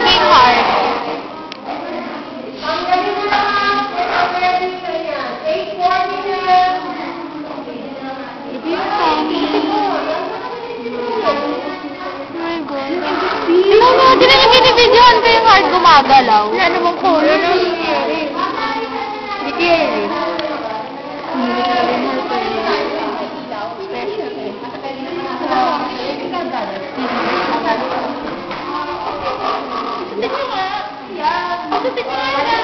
ko yung heart. Na niya. 840 na. Ito yung God. Tingnan mo, di ba yung binibidyohan ko yung heart gumagalaw? Wala namang color. ¡Vamos